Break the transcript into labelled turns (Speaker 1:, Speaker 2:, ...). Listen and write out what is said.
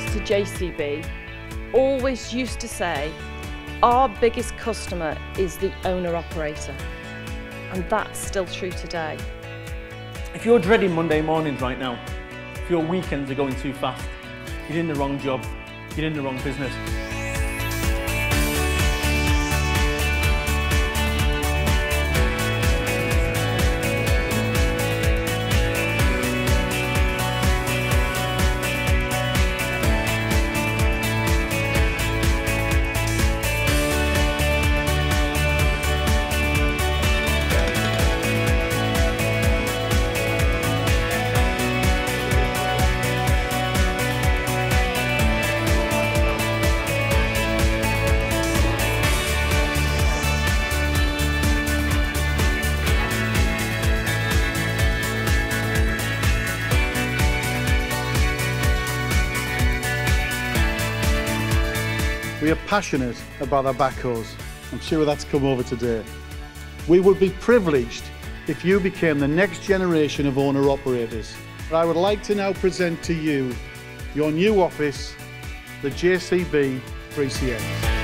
Speaker 1: JCB always used to say, our biggest customer is the owner-operator. And that's still true today.
Speaker 2: If you're dreading Monday mornings right now, if your weekends are going too fast, you're in the wrong job, you're in the wrong business.
Speaker 3: We are passionate about our backhoes. I'm sure that's come over today. We would be privileged if you became the next generation of owner-operators. But I would like to now present to you your new office, the JCB 3CX.